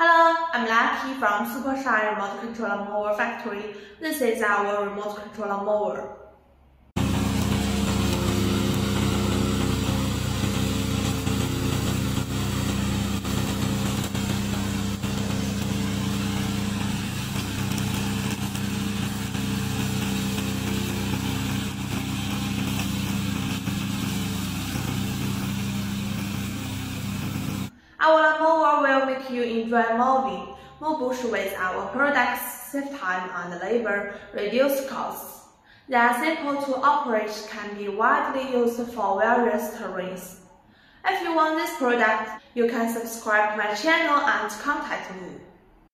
Hello, I'm Lucky from Supershine Remote Controller Mower Factory. This is our remote controller mower. Our will make you enjoy mowing. Mow bush with our products save time and labor, reduce costs. They are simple to operate, can be widely used for various terrains. If you want this product, you can subscribe to my channel and contact me.